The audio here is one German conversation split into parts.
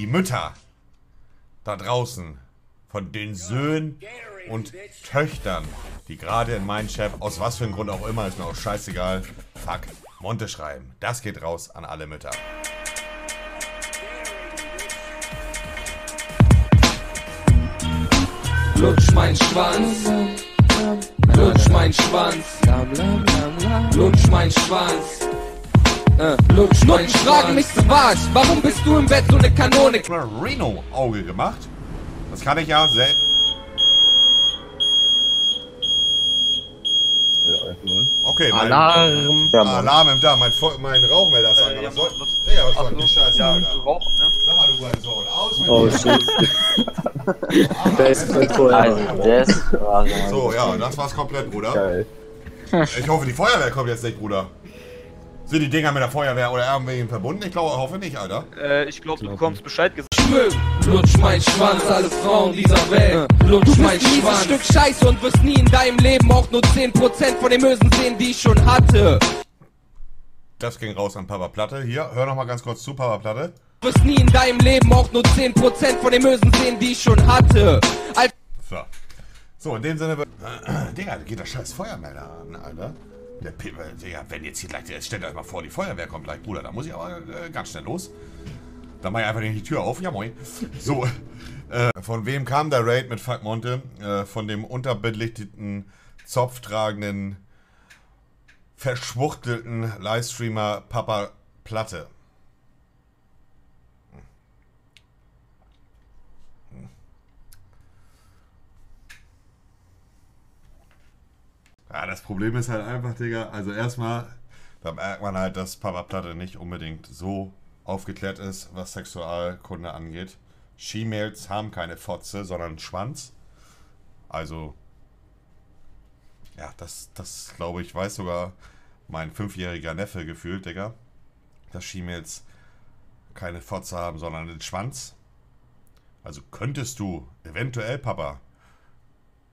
die Mütter da draußen von den Söhnen und Töchtern, die gerade in Chef, aus was für einem Grund auch immer, ist mir auch scheißegal, fuck, Monte schreiben. Das geht raus an alle Mütter. Lutsch mein Schwanz, lutsch mein Schwanz, lutsch mein Schwanz. Äh, lutsch mein Schwanz. fragen mich zu was, warum bist du im Bett so eine Kanone? Reno-Auge gemacht. Das kann ich ja selbst. Okay, mein Alarm. Ja, Alarm im Darm, mein, mein Rauchmelder ist äh, ja, was soll, Digga, was soll die Scheiße? Ja, Rauch, ne? Sag mal, du Hurensohn, aus mit Oh, shit. Also, das war So, ja, das war's komplett, Bruder. Geil. Ich hoffe, die Feuerwehr kommt jetzt nicht, Bruder. Sind die Dinger mit der Feuerwehr oder irgendwie verbunden? Ich glaube, hoffe nicht, Alter. Äh, ich glaube, du bekommst Bescheid gesagt. Schmück, lutsch mein Schwanz, alle Frauen dieser Welt. Lutsch du bist mein Schwanz. Stück Scheiße und wirst nie in deinem Leben auch nur 10% von den Mösen sehen, die ich schon hatte. Das ging raus an Papa Platte. Hier, hör noch mal ganz kurz zu, Papa Platte. Du wirst nie in deinem Leben auch nur 10% von den Mösen sehen, die ich schon hatte. Al so. So, in dem Sinne. Äh, Digga, geht der scheiß Feuermelder an, Alter. Der P Digga, wenn jetzt hier gleich. Stellt euch mal vor, die Feuerwehr kommt gleich, Bruder. Da muss ich aber äh, ganz schnell los. Dann mach ich einfach die Tür auf. Ja, moin. So. Äh, von wem kam der Raid mit Fuck Monte? Äh, von dem unterbelichteten, zopftragenden, verschwuchtelten Livestreamer Papa Platte. Das Problem ist halt einfach, Digga, also erstmal, da merkt man halt, dass Papa Platte nicht unbedingt so aufgeklärt ist, was Sexualkunde angeht. She-Mails haben keine Fotze, sondern Schwanz. Also, ja, das, das glaube ich, weiß sogar mein fünfjähriger Neffe gefühlt, Digga. Dass She-Mails keine Fotze haben, sondern einen Schwanz. Also könntest du eventuell, Papa,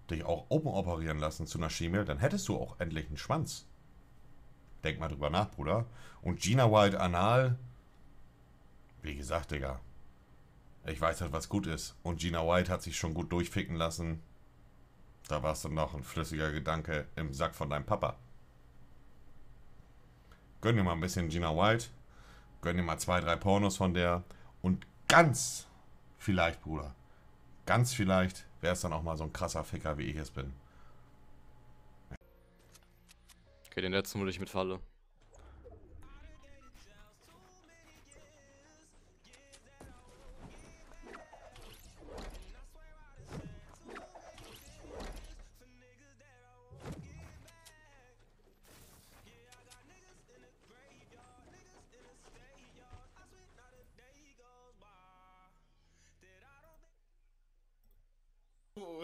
dich auch open operieren lassen zu einer She-Mail, dann hättest du auch endlich einen Schwanz. Denk mal drüber nach, Bruder. Und Gina White Anal, wie gesagt, Digga. Ich weiß halt, was gut ist. Und Gina White hat sich schon gut durchficken lassen. Da war es dann noch ein flüssiger Gedanke im Sack von deinem Papa. Gönn dir mal ein bisschen Gina White. Gönn dir mal zwei, drei Pornos von der. Und ganz vielleicht, Bruder. Ganz vielleicht wäre es dann auch mal so ein krasser Ficker, wie ich es bin. Okay, den letzten würde ich mit Falle.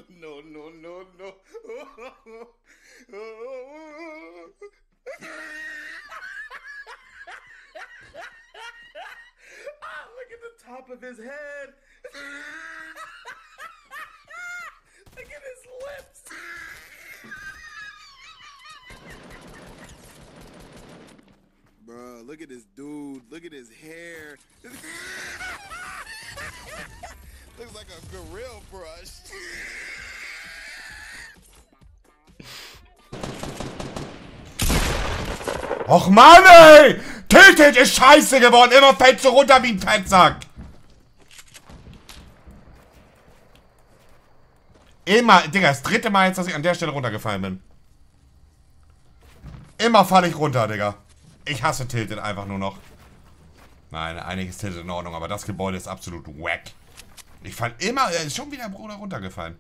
No, no, no, no. oh, look at the top of his head. look at his lips. Bro, look at this dude. Look at his hair. Looks like a gorilla brush. Och Mann, ey! Tilted ist scheiße geworden. Immer fällt so runter wie ein Fettsack. Immer, Digga, das dritte Mal jetzt, dass ich an der Stelle runtergefallen bin. Immer falle ich runter, Digga. Ich hasse Tilted einfach nur noch. Nein, ist Tilted in Ordnung, aber das Gebäude ist absolut wack. Ich fall immer, er ist schon wieder Bruder runtergefallen.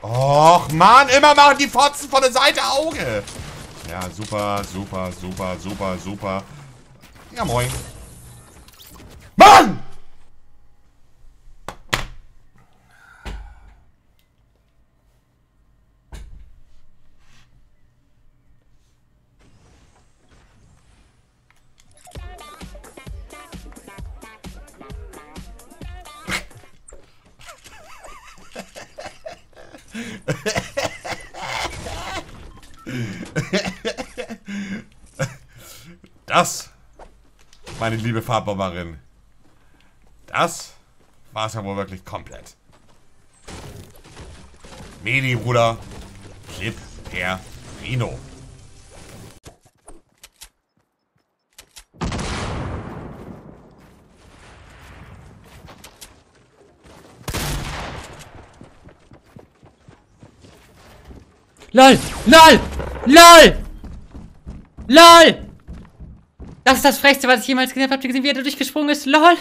Och, Mann, immer machen die Fotzen von der Seite Auge. Ja, super, super, super, super, super. Ja, moin. Das, meine liebe Farbbomberin, das war es ja wohl wirklich komplett. Medi, Bruder. Clip per Rino. LOL! LOL! LOL! LOL! Das ist das Frechste, was ich jemals gesehen habe. Habt ihr gesehen, wie er da durchgesprungen ist? LOL!